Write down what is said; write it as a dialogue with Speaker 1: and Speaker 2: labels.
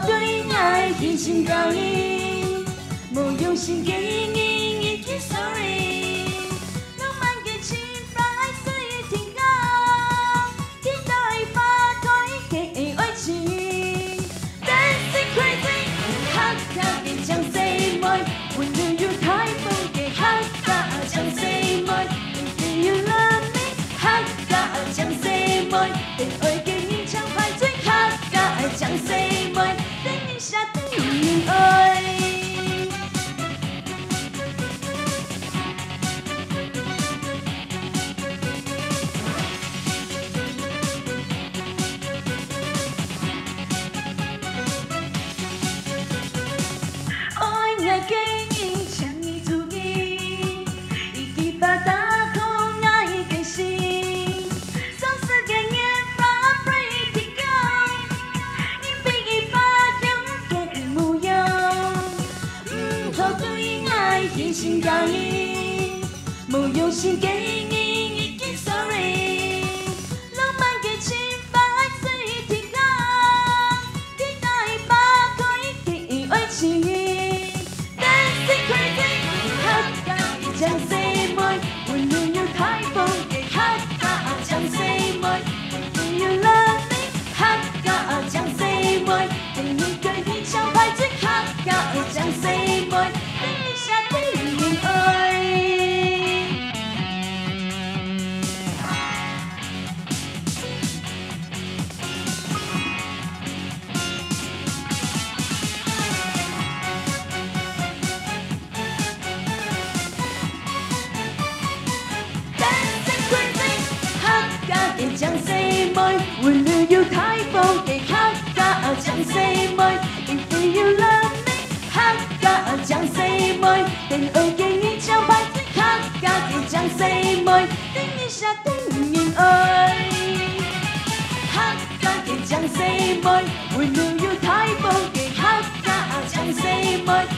Speaker 1: 我对爱天经地义，没用心给你一句 sorry。浪漫的情怀是一定好，天台发呆给的爱情。Dancing crazy，客家的唱戏美，When do you touch me？客家唱戏美，If you love me，客家唱戏美，被爱的勉强拍醉，客家唱戏。真心假意，冇用心给你一句 sorry。浪漫嘅情怀随天高，期待花开嘅爱情。Dancing crazy，客家江西妹，温柔有台风嘅客家江西妹。Do you love me？客家江西妹，给你个演唱派对客家江西妹。 chẳng say mê Hồi lưu yêu thái phong kỳ khát ta ở say mê Tình tình yêu love me hát ta ở say mê Tình ơi kỳ nghĩ trao bay hát ca kỳ chẳng say mê Tình nghĩ ra tình nhìn ơi. Hát ca kỳ chẳng say mê Hồi lưu yêu thái phong kỳ khát ta ở say mê